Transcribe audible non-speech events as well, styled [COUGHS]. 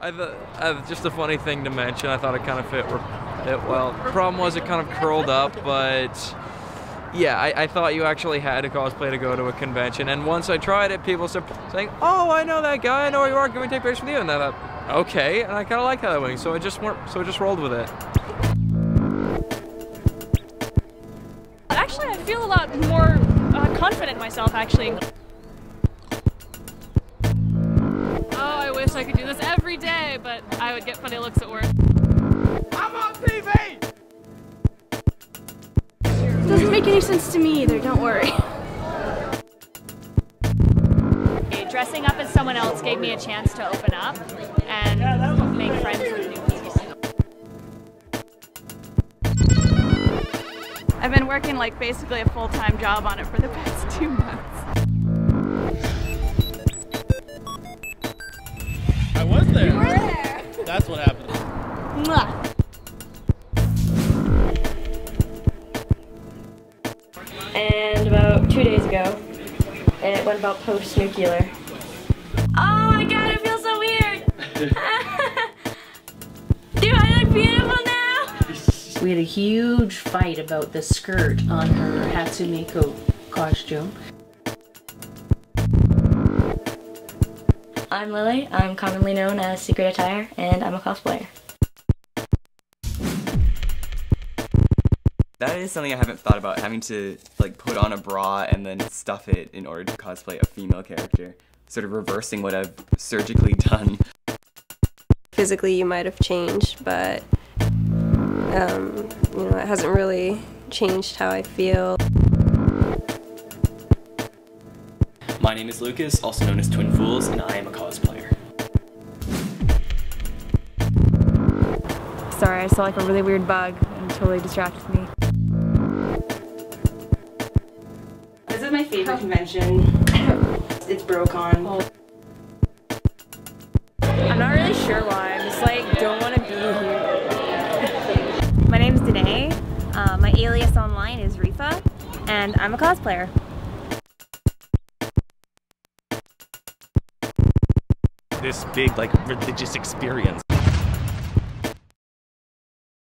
I uh, just a funny thing to mention. I thought it kind of fit it well. Problem was it kind of curled up, but yeah, I, I thought you actually had to cosplay to go to a convention. And once I tried it, people started saying, "Oh, I know that guy. I know where you are. Can we take pictures with you?" And thought, okay, and I kind of like how that went. So I just so I just rolled with it. Actually, I feel a lot more uh, confident myself. Actually. I could do this every day, but I would get funny looks at work. I'm on TV! Doesn't make any sense to me either, don't worry. Dressing up as someone else gave me a chance to open up and make friends with new people. I've been working like basically a full-time job on it for the past [LAUGHS] two months. There. You were there. That's what happened. Mwah. and about two days ago, it went about post-nuclear. Oh my god, it feels so weird! [LAUGHS] Do I look beautiful now? We had a huge fight about the skirt on her Hatsune Miku costume. I'm Lily, I'm commonly known as Secret Attire, and I'm a cosplayer. That is something I haven't thought about, having to like put on a bra and then stuff it in order to cosplay a female character. Sort of reversing what I've surgically [LAUGHS] done. Physically you might have changed, but um, you know, it hasn't really changed how I feel. My name is Lucas, also known as Twin Fools, and I am a cosplayer. Sorry, I saw like a really weird bug and totally distracted me. This is my favorite convention. [COUGHS] it's BroCon. I'm not really sure why. I'm just like, don't want to be here. [LAUGHS] my name's Danae. Uh, my alias online is Rifa, and I'm a cosplayer. This big, like, religious experience.